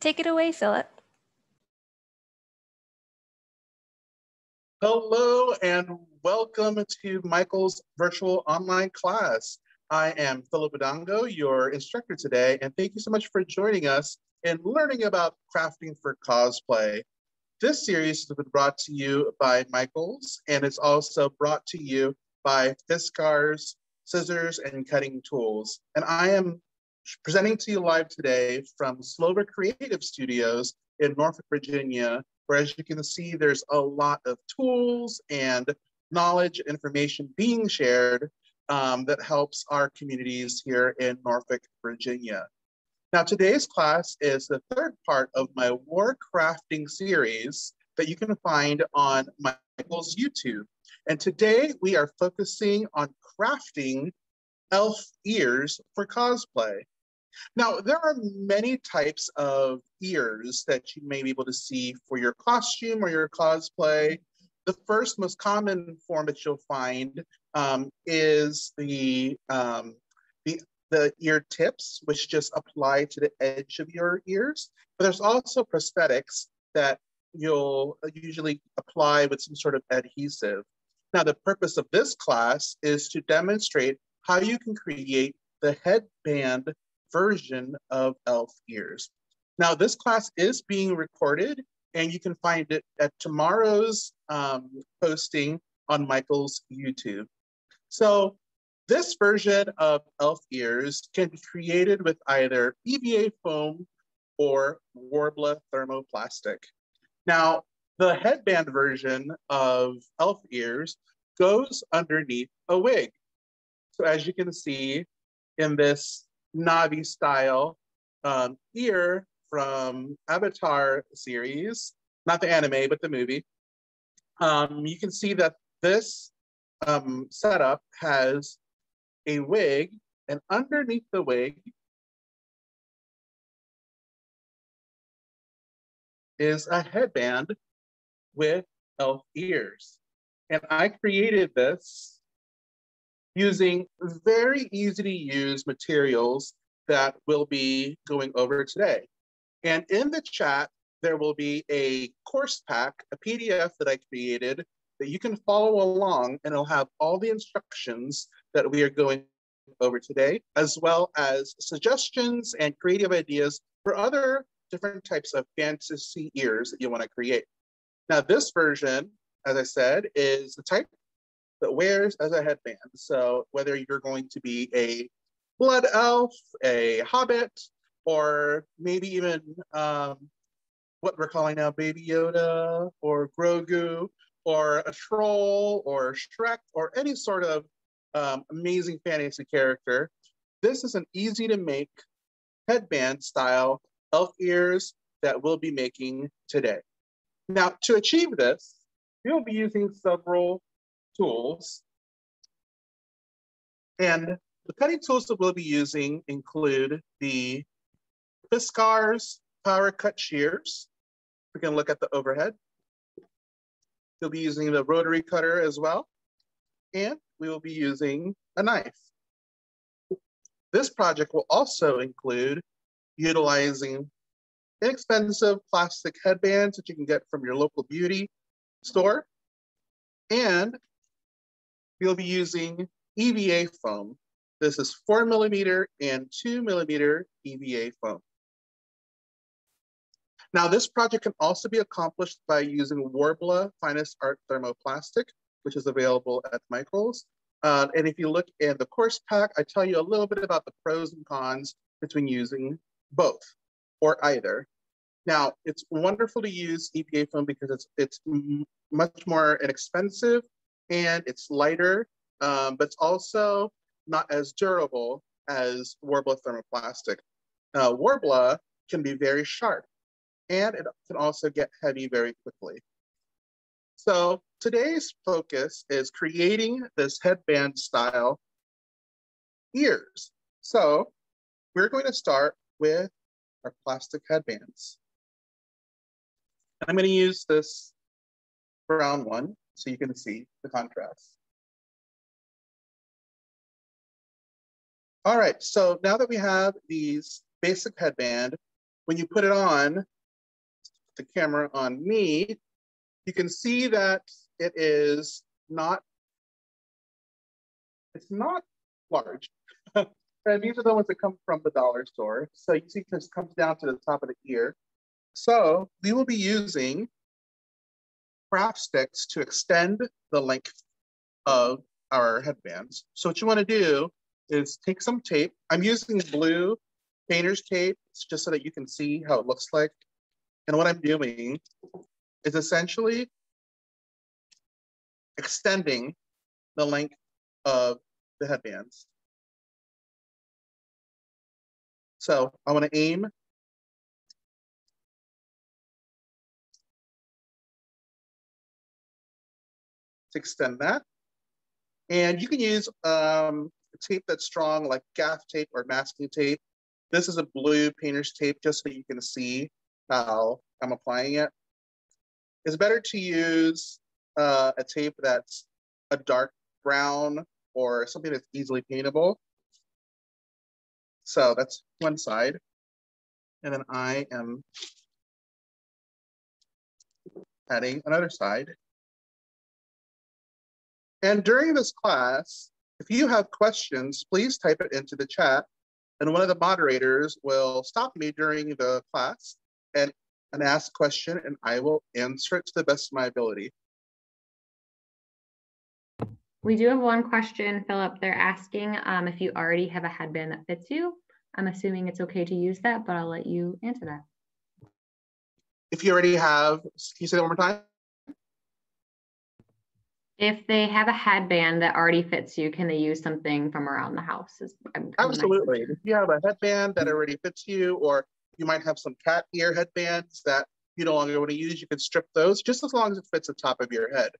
Take it away, Philip. Hello and welcome to Michaels virtual online class. I am Philip Odongo, your instructor today, and thank you so much for joining us and learning about crafting for cosplay. This series has been brought to you by Michaels, and it's also brought to you by Fiskars, scissors, and cutting tools. And I am presenting to you live today from Slover Creative Studios in Norfolk, Virginia, where as you can see, there's a lot of tools and knowledge, information being shared um, that helps our communities here in Norfolk, Virginia. Now, today's class is the third part of my war crafting series that you can find on Michaels YouTube. And today we are focusing on crafting elf ears for cosplay. Now, there are many types of ears that you may be able to see for your costume or your cosplay. The first most common form that you'll find um, is the, um, the the ear tips, which just apply to the edge of your ears. But there's also prosthetics that you'll usually apply with some sort of adhesive. Now, the purpose of this class is to demonstrate how you can create the headband version of elf ears. Now, this class is being recorded and you can find it at tomorrow's um, posting on Michaels YouTube. So this version of elf ears can be created with either EVA foam or Worbla thermoplastic. Now, the headband version of elf ears goes underneath a wig. So as you can see in this Na'vi style um, ear from Avatar series, not the anime, but the movie, um, you can see that this um, setup has a wig, and underneath the wig is a headband with elf ears. And I created this using very easy to use materials that we'll be going over today. And in the chat, there will be a course pack, a PDF that I created that you can follow along and it'll have all the instructions that we are going over today, as well as suggestions and creative ideas for other different types of fantasy ears that you want to create. Now, this version, as I said, is the type that wears as a headband. So whether you're going to be a blood elf, a hobbit, or maybe even um, what we're calling now Baby Yoda or Grogu, or a troll or Shrek or any sort of um, amazing fantasy character. This is an easy to make headband style elf ears that we'll be making today. Now, to achieve this, we'll be using several tools. And the cutting tools that we'll be using include the Fiskars power cut shears. We can look at the overhead. We'll be using the rotary cutter as well. And we will be using a knife. This project will also include utilizing inexpensive plastic headbands that you can get from your local beauty store. And we'll be using EVA foam. This is four millimeter and two millimeter EVA foam. Now, this project can also be accomplished by using Worbla Finest Art Thermoplastic, which is available at Michaels. Uh, and if you look in the course pack, I tell you a little bit about the pros and cons between using both or either. Now, it's wonderful to use EVA foam because it's, it's much more inexpensive and it's lighter, um, but it's also not as durable as Worbla thermoplastic. Uh, Worbla can be very sharp and it can also get heavy very quickly. So today's focus is creating this headband style ears. So we're going to start with our plastic headbands. I'm going to use this brown one so you can see the contrast. All right, so now that we have these basic headband, when you put it on, the camera on me, you can see that it is not, it's not large. and these are the ones that come from the dollar store. So you see this comes down to the top of the ear. So we will be using craft sticks to extend the length of our headbands. So what you wanna do is take some tape. I'm using blue painter's tape just so that you can see how it looks like. And what I'm doing is essentially extending the length of the headbands. So I want to aim to extend that. And you can use um, tape that's strong like gaff tape or masking tape. This is a blue painter's tape just so you can see how I'm applying it. It's better to use uh, a tape that's a dark brown or something that's easily paintable. So that's one side. And then I am adding another side. And during this class, if you have questions, please type it into the chat and one of the moderators will stop me during the class and, and ask a question and I will answer it to the best of my ability. We do have one question, Philip. They're asking um, if you already have a headband that fits you. I'm assuming it's okay to use that, but I'll let you answer that. If you already have, can you say that one more time? If they have a headband that already fits you, can they use something from around the house? I'm, um, Absolutely. If you have a headband that already fits you, or you might have some cat ear headbands that you no longer want to use, you can strip those just as long as it fits the top of your head.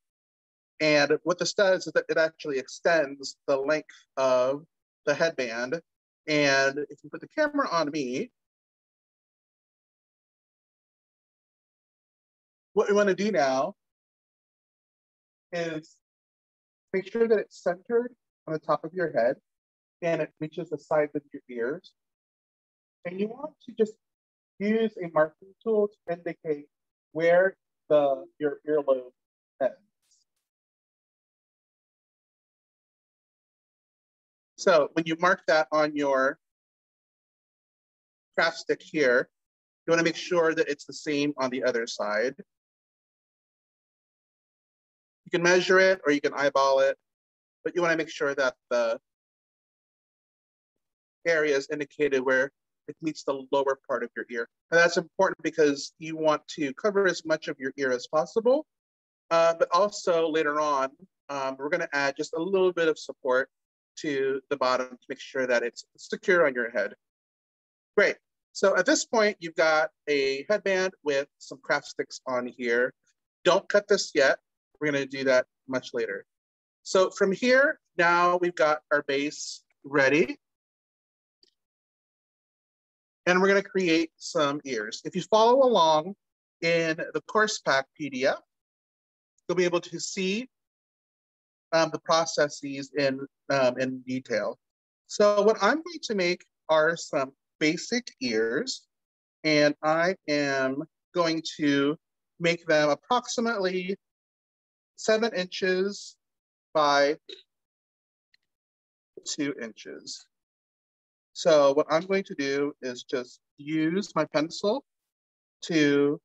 And what this does is that it actually extends the length of the headband. And if you put the camera on me, what we want to do now is make sure that it's centered on the top of your head and it reaches the sides of your ears. And you want to just use a marking tool to indicate where the your earlobe ends. So when you mark that on your craft stick here, you wanna make sure that it's the same on the other side. You can measure it or you can eyeball it, but you wanna make sure that the area is indicated where it meets the lower part of your ear. And that's important because you want to cover as much of your ear as possible, uh, but also later on, um, we're gonna add just a little bit of support to the bottom to make sure that it's secure on your head. Great. So at this point, you've got a headband with some craft sticks on here. Don't cut this yet. We're gonna do that much later. So from here, now we've got our base ready. And we're gonna create some ears. If you follow along in the course pack PDF, you'll be able to see um, the processes in, um, in detail. So what I'm going to make are some basic ears, and I am going to make them approximately seven inches by two inches. So what I'm going to do is just use my pencil to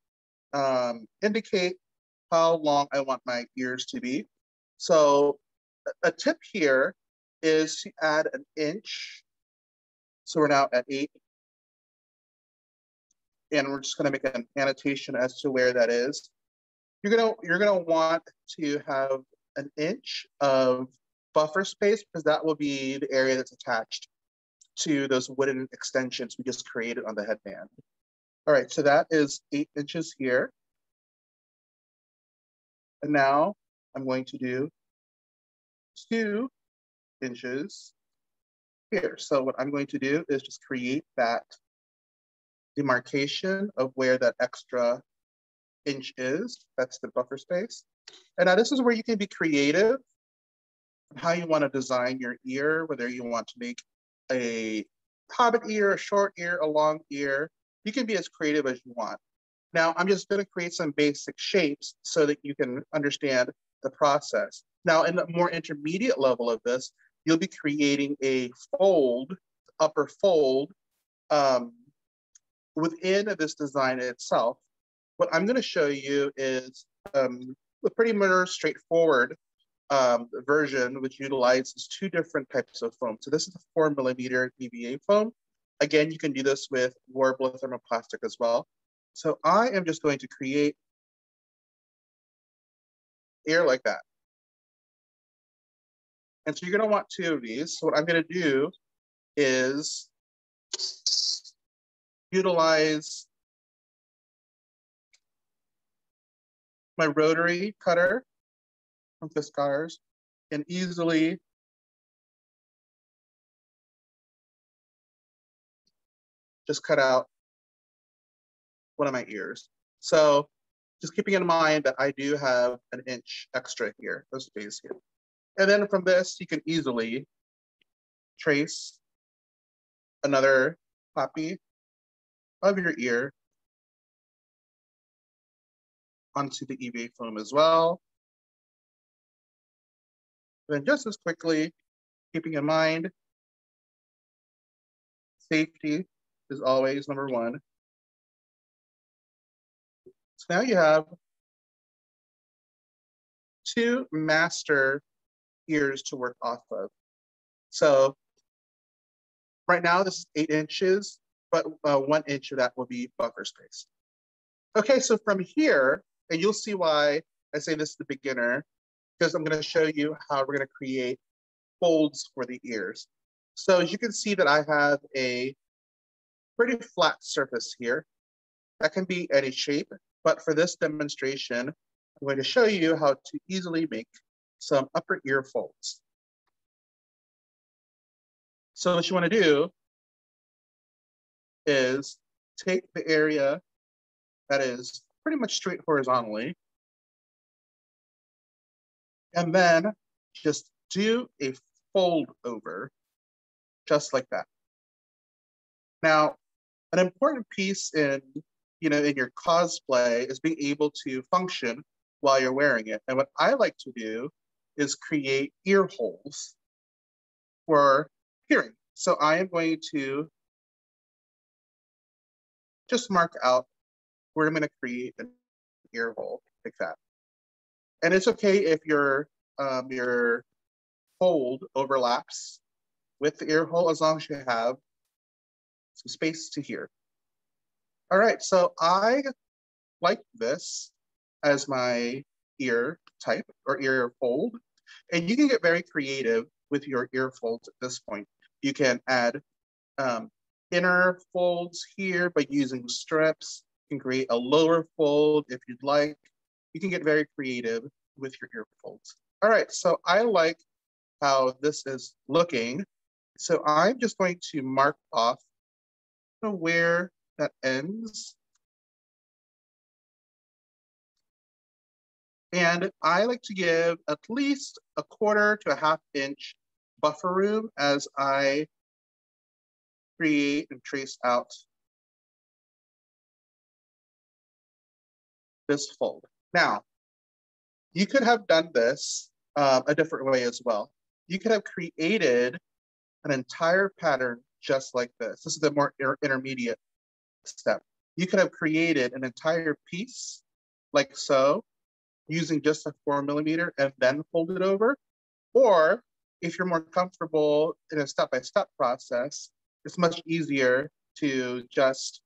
um, indicate how long I want my ears to be. So a tip here is to add an inch. So we're now at eight. And we're just gonna make an annotation as to where that is. You're gonna, you're gonna want to have an inch of buffer space because that will be the area that's attached to those wooden extensions we just created on the headband. All right, so that is eight inches here. And now I'm going to do two inches here. So what I'm going to do is just create that demarcation of where that extra inch is. That's the buffer space. And now this is where you can be creative how you want to design your ear, whether you want to make a hobbit ear, a short ear, a long ear. You can be as creative as you want. Now, I'm just gonna create some basic shapes so that you can understand the process. Now, in the more intermediate level of this, you'll be creating a fold, upper fold, um, within this design itself. What I'm gonna show you is um, a pretty more straightforward um, version, which utilizes two different types of foam. So this is a four millimeter EVA foam. Again, you can do this with Worbla thermoplastic as well. So I am just going to create air like that. And so you're gonna want two of these. So what I'm gonna do is utilize my rotary cutter from Fiskars and easily just cut out one of my ears. So just keeping in mind that I do have an inch extra here, those space here. And then from this, you can easily trace another copy of your ear onto the EVA foam as well. Then just as quickly, keeping in mind, safety is always number one. So now you have two master ears to work off of. So right now this is eight inches, but uh, one inch of that will be buffer space. Okay, so from here, and you'll see why I say this is the beginner, because I'm gonna show you how we're gonna create folds for the ears. So as you can see that I have a pretty flat surface here. That can be any shape, but for this demonstration, I'm going to show you how to easily make some upper ear folds. So what you wanna do is take the area that is pretty much straight horizontally, and then just do a fold over, just like that. Now, an important piece in, you know, in your cosplay is being able to function while you're wearing it. And what I like to do is create ear holes for hearing. So I am going to just mark out where I'm going to create an ear hole like that. And it's okay if your um, your fold overlaps with the ear hole as long as you have some space to hear. All right, so I like this as my ear type or ear fold. And you can get very creative with your ear folds at this point. You can add um, inner folds here by using strips. You can create a lower fold if you'd like. You can get very creative with your ear folds. All right, so I like how this is looking. So I'm just going to mark off where that ends. And I like to give at least a quarter to a half inch buffer room as I create and trace out this fold. Now, you could have done this um, a different way as well. You could have created an entire pattern just like this. This is the more intermediate step. You could have created an entire piece like so, using just a four millimeter and then fold it over. Or if you're more comfortable in a step-by-step -step process, it's much easier to just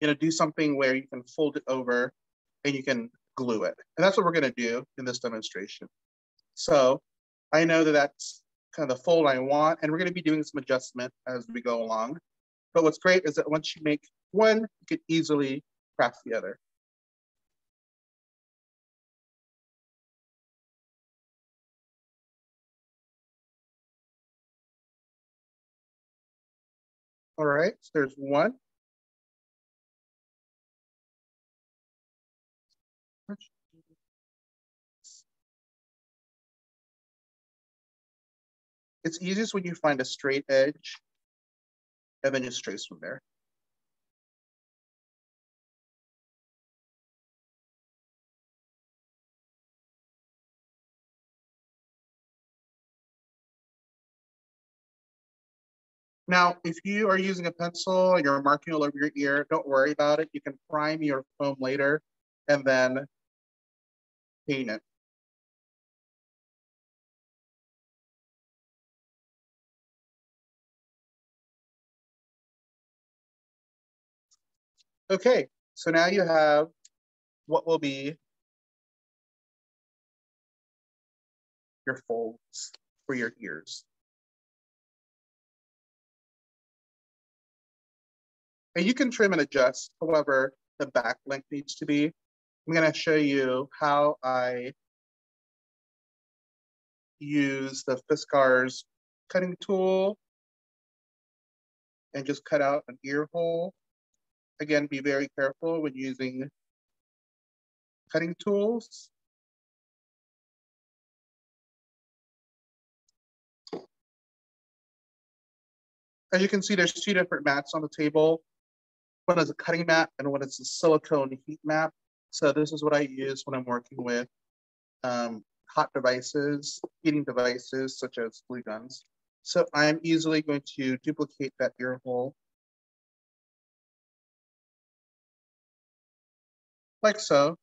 you know, do something where you can fold it over and you can glue it. And that's what we're gonna do in this demonstration. So I know that that's kind of the fold I want, and we're gonna be doing some adjustment as we go along. But what's great is that once you make one, you can easily craft the other. All right, so there's one. It's easiest when you find a straight edge and then just trace from there. Now, if you are using a pencil, you're marking all over your ear, don't worry about it. You can prime your foam later and then paint it. Okay, so now you have what will be your folds for your ears. And you can trim and adjust, however, the back length needs to be. I'm gonna show you how I use the Fiskars cutting tool and just cut out an ear hole. Again, be very careful when using cutting tools. As you can see, there's two different mats on the table. One is a cutting mat and one is a silicone heat mat. So this is what I use when I'm working with um, hot devices, heating devices, such as glue guns. So I'm easily going to duplicate that ear hole. Like so.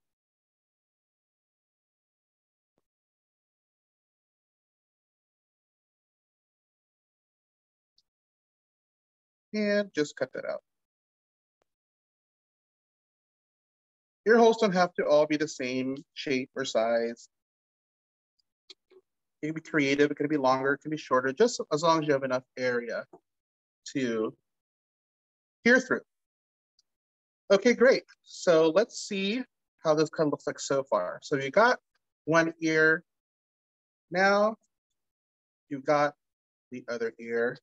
And just cut that out. Ear holes don't have to all be the same shape or size. It can be creative, it can be longer, it can be shorter, just as long as you have enough area to hear through. Okay, great. So let's see how this kind of looks like so far. So you got one ear. Now you've got the other ear.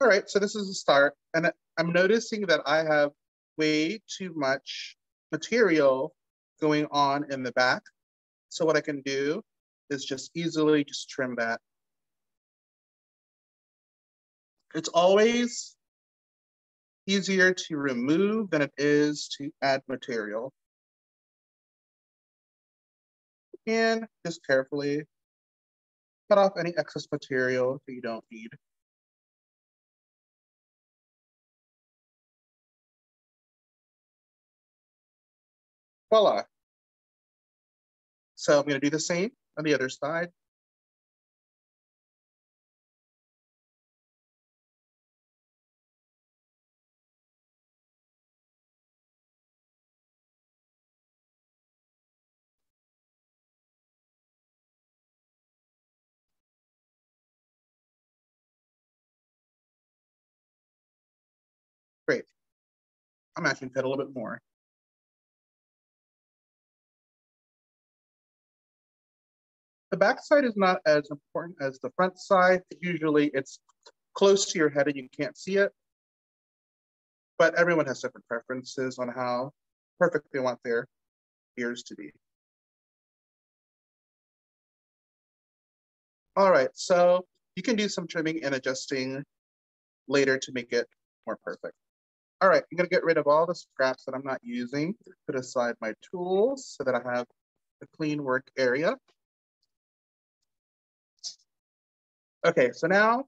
All right, so this is a start. And I'm noticing that I have way too much material going on in the back. So what I can do is just easily just trim that. It's always easier to remove than it is to add material. And just carefully cut off any excess material that you don't need. Voila. So I'm to do the same on the other side. Great. I'm actually cut a little bit more. The back side is not as important as the front side. Usually it's close to your head and you can't see it. But everyone has different preferences on how perfect they want their ears to be. All right, so you can do some trimming and adjusting later to make it more perfect. All right, I'm gonna get rid of all the scraps that I'm not using, put aside my tools so that I have a clean work area. Okay, so now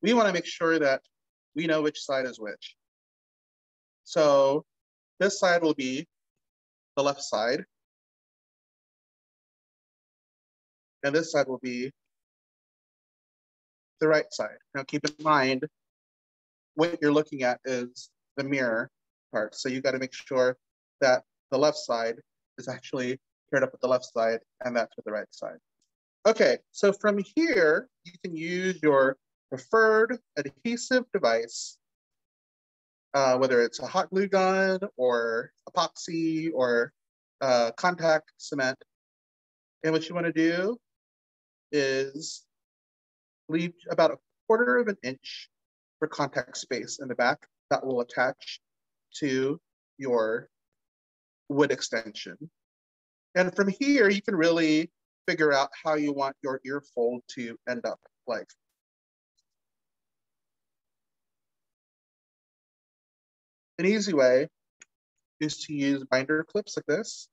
we wanna make sure that we know which side is which. So this side will be the left side. And this side will be the right side. Now keep in mind, what you're looking at is the mirror part. So you gotta make sure that the left side is actually paired up with the left side and that's with the right side. Okay, so from here, you can use your preferred adhesive device, uh, whether it's a hot glue gun or epoxy or uh, contact cement. And what you wanna do is leave about a quarter of an inch for contact space in the back that will attach to your wood extension. And from here, you can really figure out how you want your ear fold to end up like. An easy way is to use binder clips like this,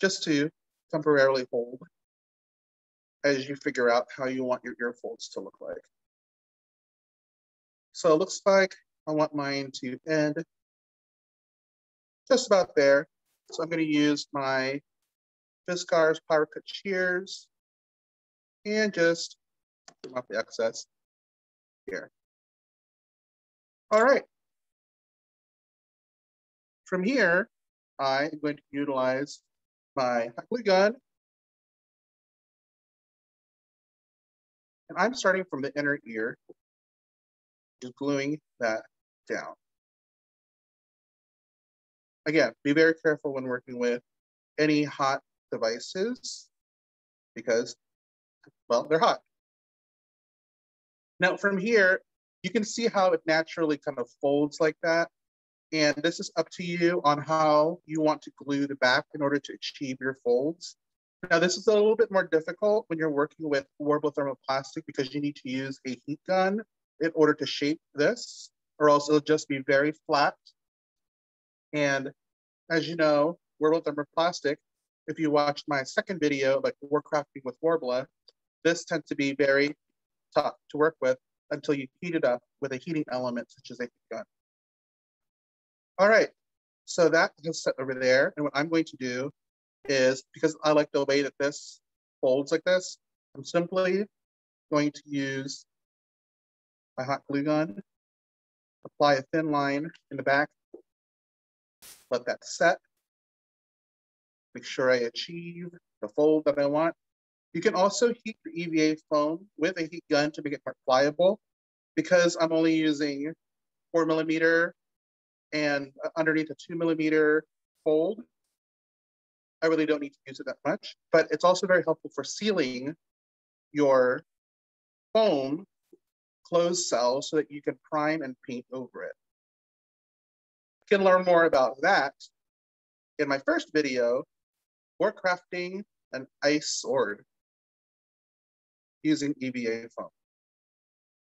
just to temporarily hold as you figure out how you want your ear folds to look like. So it looks like I want mine to end just about there. So I'm going to use my Fiskars Power Cut Shears and just trim off the excess here. All right. From here, I am going to utilize my hot glue gun. And I'm starting from the inner ear, just gluing that down. Again, be very careful when working with any hot devices because, well, they're hot. Now from here, you can see how it naturally kind of folds like that. And this is up to you on how you want to glue the back in order to achieve your folds. Now, this is a little bit more difficult when you're working with Worbla thermoplastic because you need to use a heat gun in order to shape this, or else it'll just be very flat. And as you know, Worbla thermoplastic, if you watched my second video, like Warcrafting with Worbla, this tends to be very tough to work with until you heat it up with a heating element such as a heat gun. All right, so that is set over there. And what I'm going to do is, because I like the way that this folds like this, I'm simply going to use my hot glue gun, apply a thin line in the back, let that set, make sure I achieve the fold that I want. You can also heat your EVA foam with a heat gun to make it more pliable. Because I'm only using four millimeter and uh, underneath a two millimeter fold, I really don't need to use it that much, but it's also very helpful for sealing your foam closed cell so that you can prime and paint over it. You can learn more about that in my first video, war crafting an ice sword using EVA foam.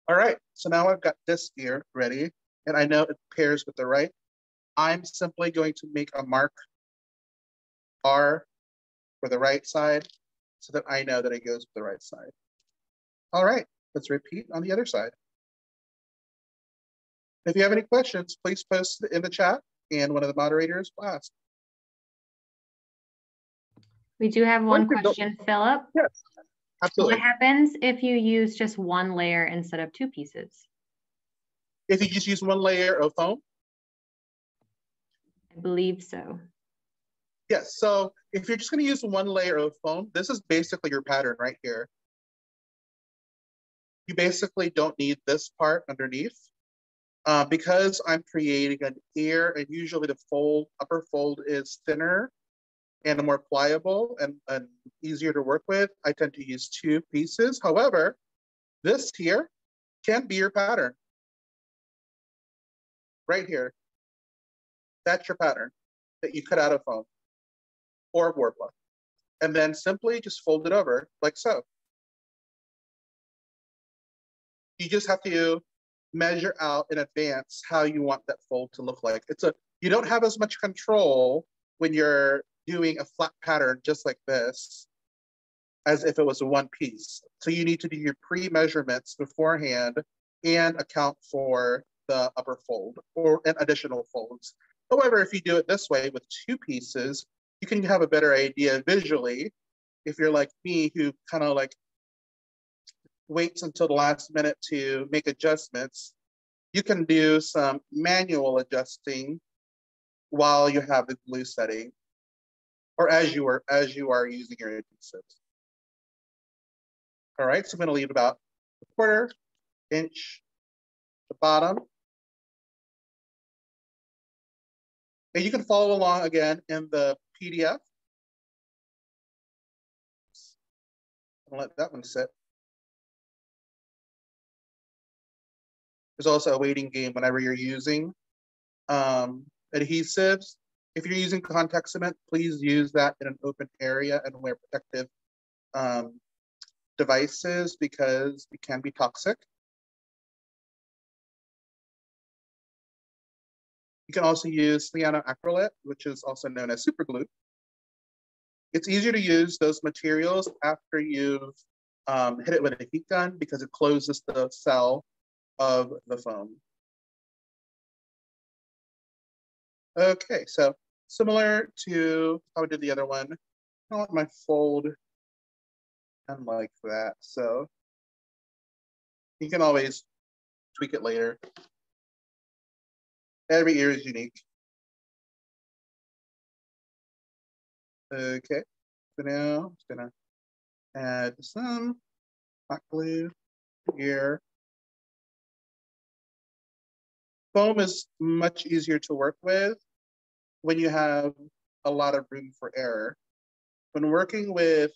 All right, so now I've got this ear ready, and I know it pairs with the right. I'm simply going to make a mark R for the right side so that I know that it goes with the right side. All right, let's repeat on the other side. If you have any questions, please post in the chat and one of the moderators will ask. We do have one question, Philip. Yes. Absolutely. What happens if you use just one layer instead of two pieces? If you just use one layer of foam? I believe so. Yes, so if you're just gonna use one layer of foam, this is basically your pattern right here. You basically don't need this part underneath. Uh, because I'm creating an ear and usually the fold, upper fold is thinner, and more pliable and, and easier to work with, I tend to use two pieces. However, this here can be your pattern. Right here. That's your pattern that you cut out of foam or Worbla. And then simply just fold it over like so. You just have to measure out in advance how you want that fold to look like. It's a you don't have as much control when you're doing a flat pattern just like this as if it was a one piece. So you need to do your pre-measurements beforehand and account for the upper fold or an additional folds. However, if you do it this way with two pieces, you can have a better idea visually. If you're like me, who kind of like waits until the last minute to make adjustments, you can do some manual adjusting while you have the glue setting or as you are as you are using your adhesives. All right, so I'm going to leave about a quarter inch the bottom. And you can follow along again in the PDF. I'll let that one sit. There's also a waiting game whenever you're using um, adhesives. If you're using contact cement, please use that in an open area and wear protective um, devices because it can be toxic. You can also use cyanoacrylate, which is also known as super glue. It's easier to use those materials after you've um, hit it with a heat gun because it closes the cell of the foam. Okay, so similar to how I did the other one, I want my fold and like that. So you can always tweak it later. Every ear is unique. Okay, so now I'm just gonna add some hot glue here. Foam is much easier to work with when you have a lot of room for error. When working with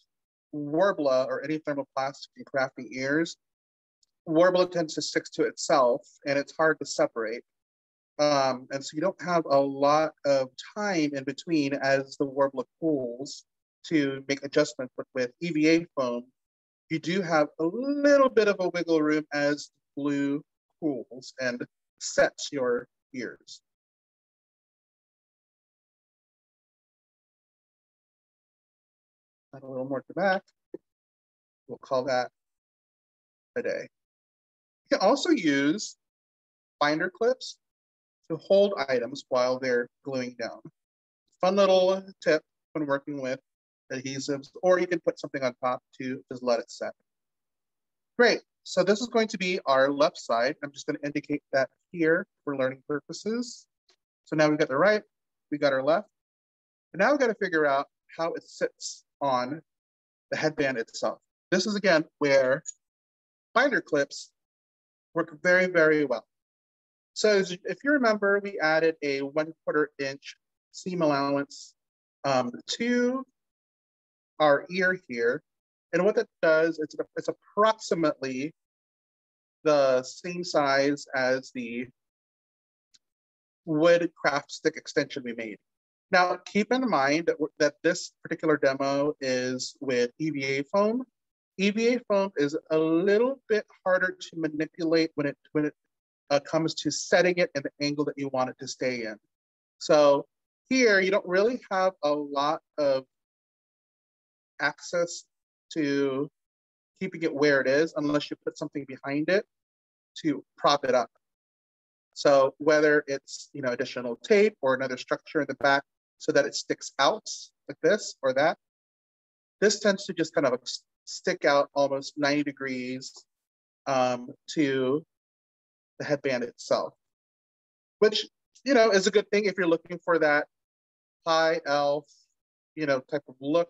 Worbla or any thermoplastic and crafting ears, Worbla tends to stick to itself and it's hard to separate. Um, and so you don't have a lot of time in between as the Worbla cools to make adjustments. But with EVA foam, you do have a little bit of a wiggle room as the glue cools and sets your ears. A little more to back. We'll call that a day. You can also use binder clips to hold items while they're gluing down. Fun little tip when working with adhesives, or you can put something on top to just let it set. Great, so this is going to be our left side. I'm just gonna indicate that here for learning purposes. So now we've got the right, we got our left. And now we've got to figure out how it sits on the headband itself. This is again where binder clips work very, very well. So if you remember, we added a one quarter inch seam allowance um, to our ear here. And what that does, it's, it's approximately the same size as the wood craft stick extension we made. Now, keep in mind that, that this particular demo is with EVA foam. EVA foam is a little bit harder to manipulate when it, when it uh, comes to setting it in the angle that you want it to stay in. So here, you don't really have a lot of access to keeping it where it is unless you put something behind it to prop it up. So whether it's you know additional tape or another structure in the back so that it sticks out like this or that. This tends to just kind of stick out almost 90 degrees um, to the headband itself, which, you know, is a good thing if you're looking for that high elf, you know, type of look,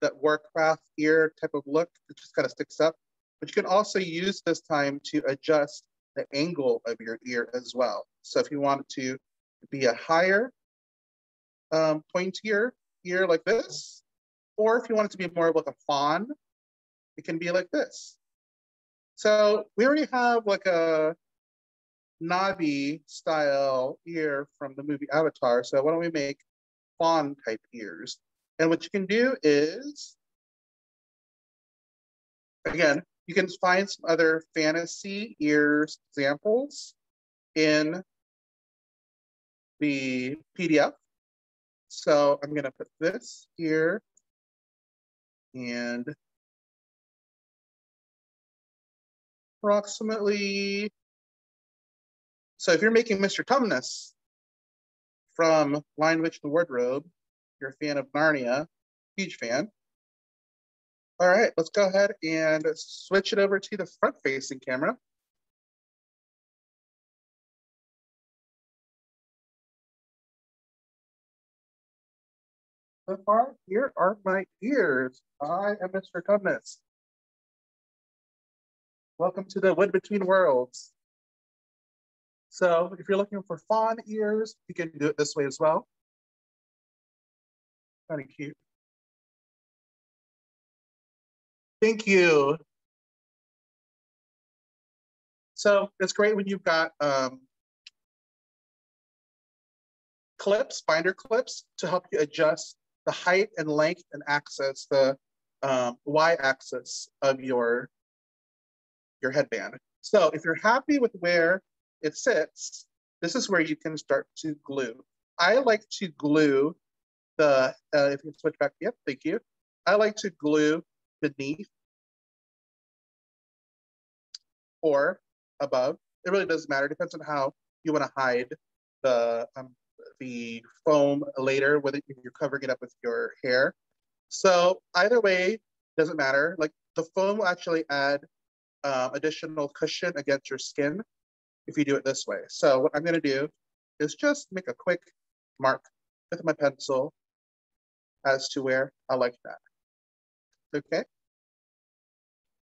that Warcraft ear type of look that just kind of sticks up. But you can also use this time to adjust the angle of your ear as well. So if you want it to be a higher um, pointier ear like this, or if you want it to be more like a fawn, it can be like this. So we already have like a Na'vi style ear from the movie Avatar. So why don't we make fawn type ears? And what you can do is, again, you can find some other fantasy ears examples in the PDF. So I'm gonna put this here and approximately, so if you're making Mr. Tumnus from Lion Witch the Wardrobe, you're a fan of Narnia, huge fan. All right, let's go ahead and switch it over to the front facing camera. So far, here are my ears. I am Mr. Tumnus. Welcome to the Wood Between Worlds. So if you're looking for fawn ears, you can do it this way as well. Kind of cute. Thank you. So it's great when you've got um, clips, binder clips to help you adjust the height and length and axis, the um, y-axis of your, your headband. So if you're happy with where it sits, this is where you can start to glue. I like to glue the, uh, if you switch back, yep, thank you. I like to glue beneath or above. It really doesn't matter. It depends on how you want to hide the um, the foam later, whether you're covering it up with your hair. So either way, doesn't matter. Like the foam will actually add um, additional cushion against your skin if you do it this way. So what I'm gonna do is just make a quick mark with my pencil as to where I like that. Okay.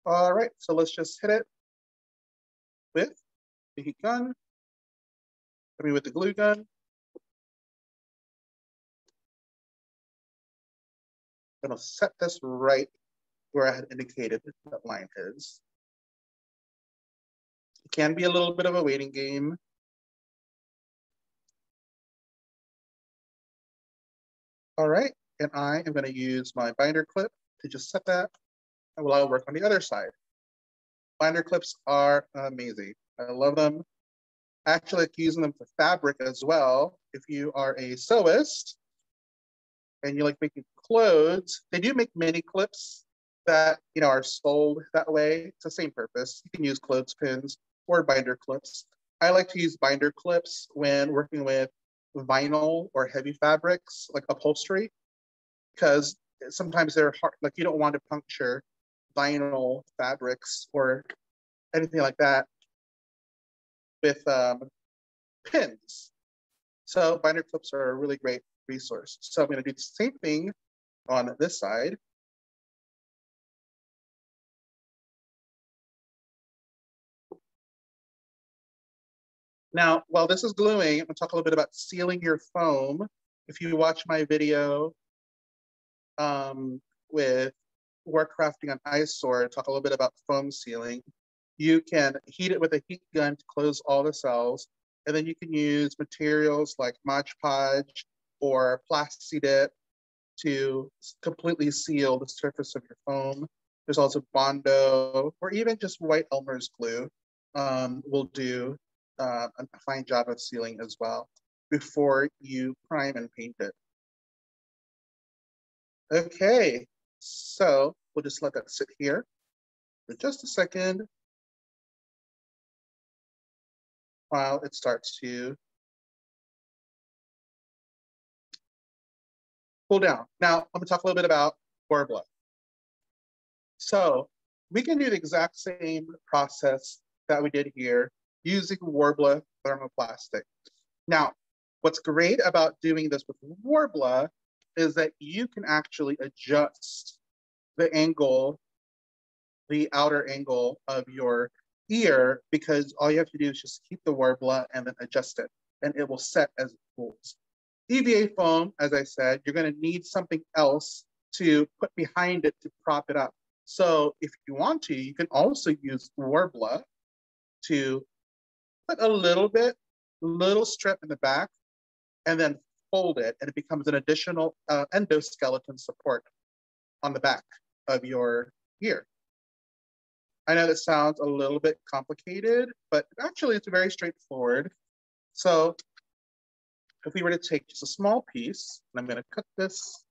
All right, so let's just hit it with the heat gun. I mean with the glue gun. Gonna set this right where I had indicated that line is. It can be a little bit of a waiting game. All right, and I am gonna use my binder clip to just set that and while I work on the other side. Binder clips are amazing. I love them. I actually like using them for fabric as well. If you are a sewist and you like making clothes, they do make mini clips that you know are sold that way. It's the same purpose. You can use clothespins or binder clips. I like to use binder clips when working with vinyl or heavy fabrics like upholstery because sometimes they're hard, like you don't want to puncture vinyl fabrics or anything like that with um, pins. So binder clips are a really great resource. So I'm gonna do the same thing on this side. Now, while this is gluing, I'm gonna talk a little bit about sealing your foam. If you watch my video um, with work crafting on Eyesore, talk a little bit about foam sealing. You can heat it with a heat gun to close all the cells. And then you can use materials like Mod Podge or Plastidip to completely seal the surface of your foam. There's also Bondo or even just white Elmer's glue um, will do uh, a fine job of sealing as well before you prime and paint it. Okay, so we'll just let that sit here for just a second while it starts to cool down. Now, I'm gonna talk a little bit about Worbla. So we can do the exact same process that we did here using Worbla thermoplastic. Now, what's great about doing this with Worbla is that you can actually adjust the angle, the outer angle of your ear, because all you have to do is just keep the Worbla and then adjust it, and it will set as it cools. EVA foam, as I said, you're gonna need something else to put behind it to prop it up. So if you want to, you can also use Worbla to put a little bit, little strip in the back, and then fold it, and it becomes an additional uh, endoskeleton support on the back of your ear. I know that sounds a little bit complicated, but actually it's very straightforward. So if we were to take just a small piece, and I'm gonna cut this.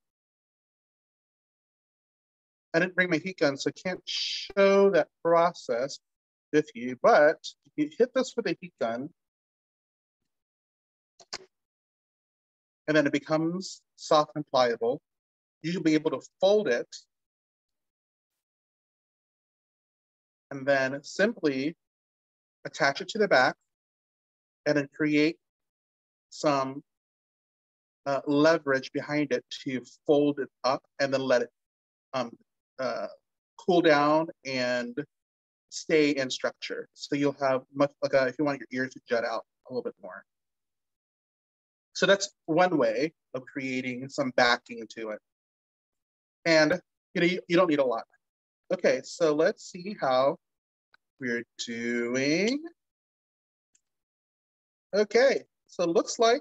I didn't bring my heat gun, so I can't show that process with you, but if you hit this with a heat gun, and then it becomes soft and pliable. You'll be able to fold it and then simply attach it to the back and then create some uh, leverage behind it to fold it up and then let it um, uh, cool down and stay in structure. So you'll have much like a, if you want your ears to jut out a little bit more. So that's one way of creating some backing to it. And you know, you, you don't need a lot. Okay, so let's see how we're doing. Okay, so it looks like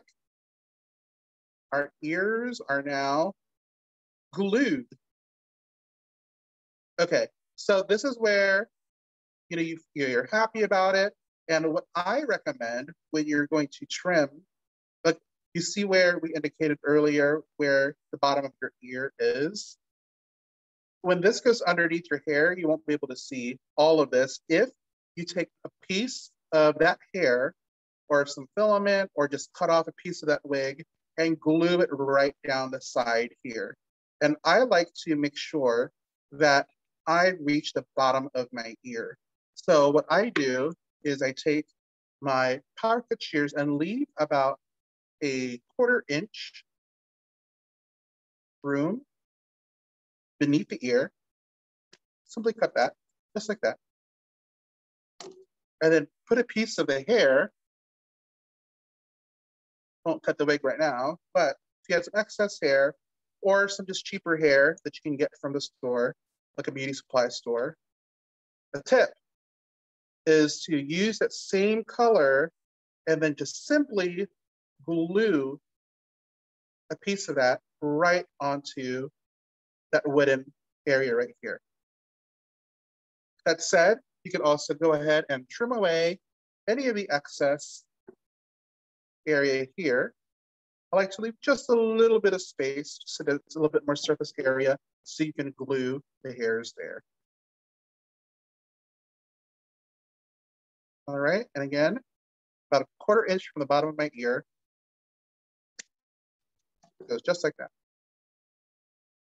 our ears are now glued. Okay, so this is where you know you, you're happy about it. And what I recommend when you're going to trim, like you see where we indicated earlier where the bottom of your ear is. When this goes underneath your hair, you won't be able to see all of this. If you take a piece of that hair or some filament or just cut off a piece of that wig and glue it right down the side here. And I like to make sure that I reach the bottom of my ear. So what I do is I take my power cut shears and leave about a quarter inch room beneath the ear. Simply cut that, just like that. And then put a piece of the hair won't cut the wig right now, but if you have some excess hair or some just cheaper hair that you can get from the store, like a beauty supply store, the tip is to use that same color and then just simply glue a piece of that right onto that wooden area right here. That said, you can also go ahead and trim away any of the excess area here. I like to leave just a little bit of space so that it's a little bit more surface area so you can glue the hairs there. All right, and again, about a quarter inch from the bottom of my ear. It goes just like that.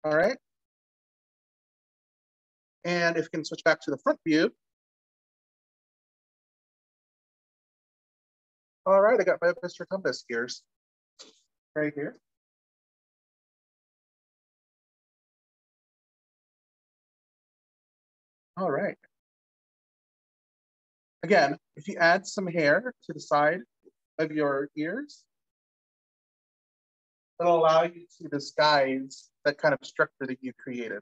All right. And if you can switch back to the front view, All right, I got my Mr. Compass gears right here. All right. Again, if you add some hair to the side of your ears, it'll allow you to disguise that kind of structure that you created.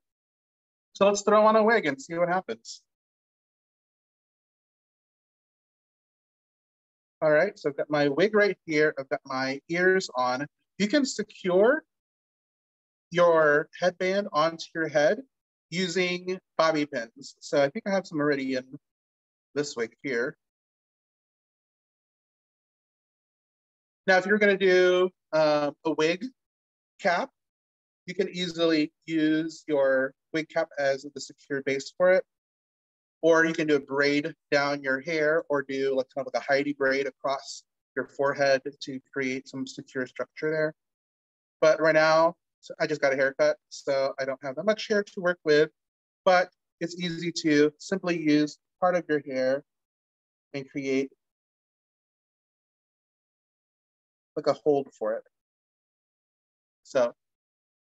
So let's throw on a wig and see what happens. All right, so I've got my wig right here. I've got my ears on. You can secure your headband onto your head using bobby pins. So I think I have some already in this wig here. Now, if you're gonna do uh, a wig cap, you can easily use your wig cap as the secure base for it or you can do a braid down your hair or do like kind of like a Heidi braid across your forehead to create some secure structure there. But right now, I just got a haircut, so I don't have that much hair to work with, but it's easy to simply use part of your hair and create like a hold for it. So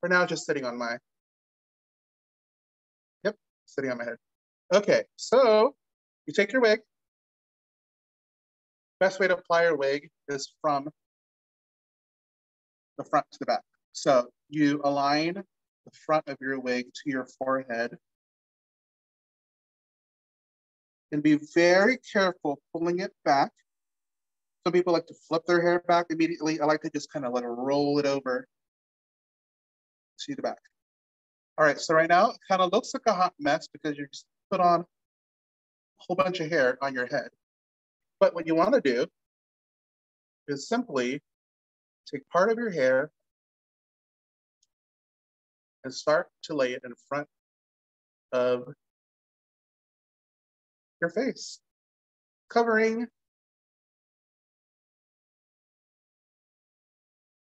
for now, just sitting on my, yep, sitting on my head. Okay, so you take your wig. Best way to apply your wig is from the front to the back. So you align the front of your wig to your forehead and be very careful pulling it back. Some people like to flip their hair back immediately. I like to just kind of let it roll it over to the back. All right, so right now it kind of looks like a hot mess because you're just put on a whole bunch of hair on your head. But what you want to do is simply take part of your hair and start to lay it in front of your face, covering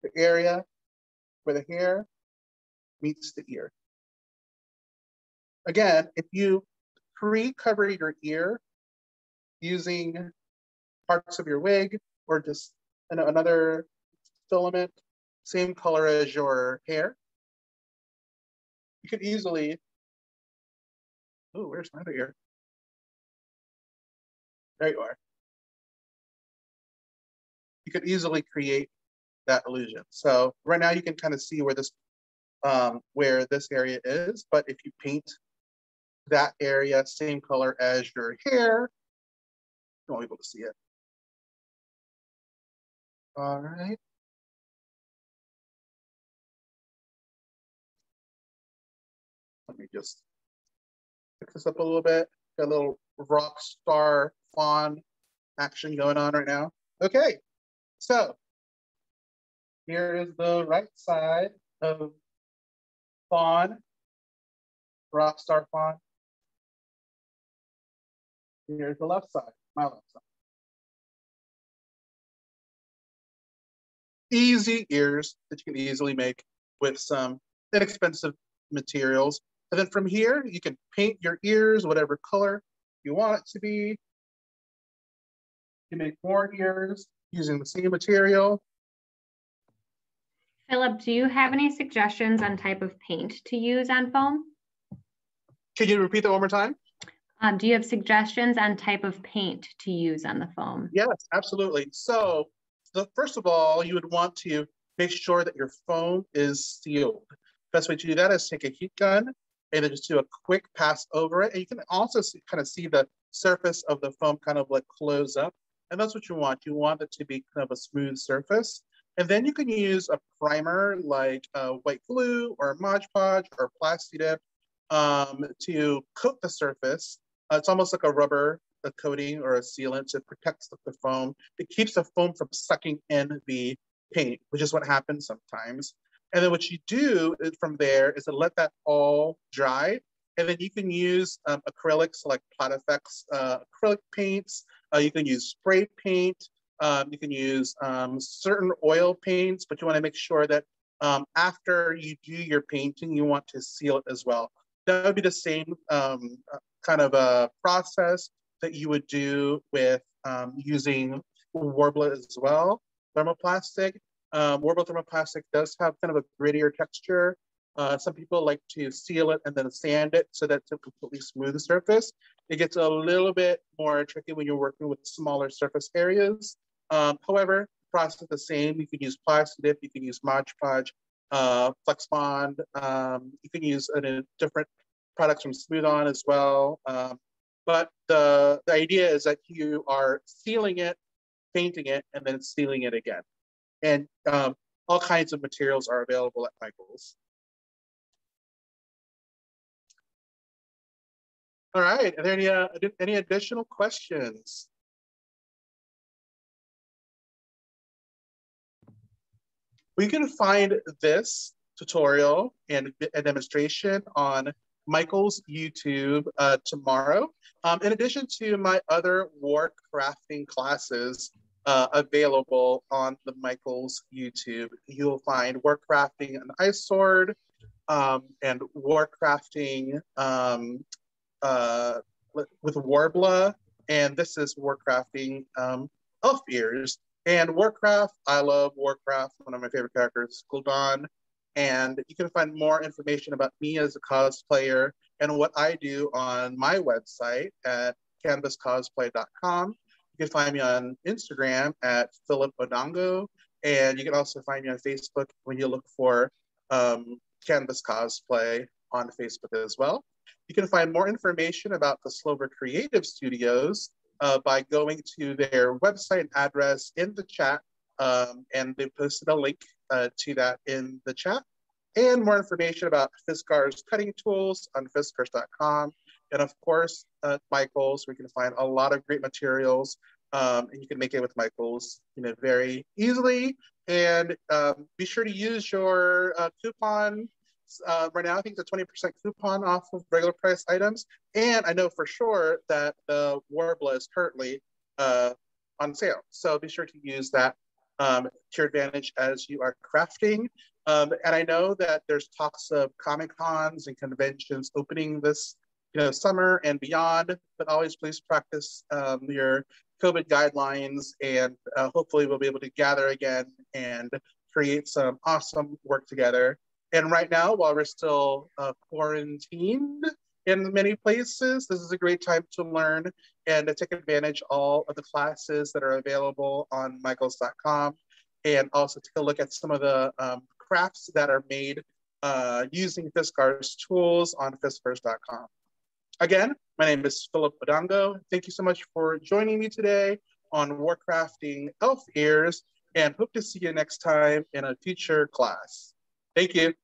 the area where the hair meets the ear. Again, if you pre-cover your ear using parts of your wig or just another filament, same color as your hair. You could easily, oh, where's my other ear? There you are. You could easily create that illusion. So right now you can kind of see where this um, where this area is, but if you paint that area, same color as your hair. You won't be able to see it. All right. Let me just pick this up a little bit. Got a little rock star fawn action going on right now. Okay, so here is the right side of Fawn, rock star Fawn. Here's the left side, my left side. Easy ears that you can easily make with some inexpensive materials. And then from here, you can paint your ears whatever color you want it to be. You make more ears using the same material. Philip, do you have any suggestions on type of paint to use on foam? Can you repeat that one more time? Um, do you have suggestions on type of paint to use on the foam? Yes, absolutely. So the, first of all, you would want to make sure that your foam is sealed. Best way to do that is take a heat gun and then just do a quick pass over it. And you can also see, kind of see the surface of the foam kind of like close up. And that's what you want. You want it to be kind of a smooth surface. And then you can use a primer like uh, white glue or Mod Podge or Plasti-Dip um, to coat the surface. Uh, it's almost like a rubber a coating or a sealant. It protects the, foam. It keeps the foam from sucking in the paint, which is what happens sometimes. And then what you do from there is to let that all dry. And then you can use um, acrylics like Plot Effects uh, acrylic paints. Uh, you can use spray paint. Um, you can use um, certain oil paints, but you want to make sure that um, after you do your painting, you want to seal it as well. That would be the same um, kind of a process that you would do with um, using Worbla as well, thermoplastic. Um, Worbla thermoplastic does have kind of a grittier texture. Uh, some people like to seal it and then sand it so that to completely smooth surface. It gets a little bit more tricky when you're working with smaller surface areas. Um, however, process the same. You can use Plasti-Dip, you can use Mod Podge, uh, Flex Bond. Um, you can use uh, different products from Smooth On as well. Um, but the, the idea is that you are sealing it, painting it, and then sealing it again. And um, all kinds of materials are available at Michaels. All right, are there any, uh, any additional questions? We can find this tutorial and a demonstration on Michaels YouTube uh, tomorrow. Um, in addition to my other war crafting classes uh, available on the Michaels YouTube, you'll find war crafting an ice sword um, and war crafting um, uh, with Worbla. And this is war crafting um, elf ears. And Warcraft, I love Warcraft, one of my favorite characters, Gul'dan. And you can find more information about me as a cosplayer and what I do on my website at canvascosplay.com. You can find me on Instagram at Philip Odongo. And you can also find me on Facebook when you look for um, Canvas Cosplay on Facebook as well. You can find more information about the Slover Creative Studios uh, by going to their website address in the chat. Um, and they posted a link uh, to that in the chat. And more information about Fiskars cutting tools on fiskars.com. And of course, uh, Michaels, we can find a lot of great materials um, and you can make it with Michaels, you know, very easily. And um, be sure to use your uh, coupon. Uh, right now, I think it's a 20% coupon off of regular price items. And I know for sure that the Worbla is currently uh, on sale. So be sure to use that um, to your advantage as you are crafting. Um, and I know that there's talks of Comic Cons and conventions opening this you know, summer and beyond, but always please practice um, your COVID guidelines and uh, hopefully we'll be able to gather again and create some awesome work together. And right now, while we're still uh, quarantined in many places, this is a great time to learn and to take advantage all of the classes that are available on michaels.com and also take a look at some of the um, crafts that are made uh, using Fiskars tools on fiskars.com. Again, my name is Philip Odongo. Thank you so much for joining me today on Warcrafting Elf Ears and hope to see you next time in a future class. Thank you.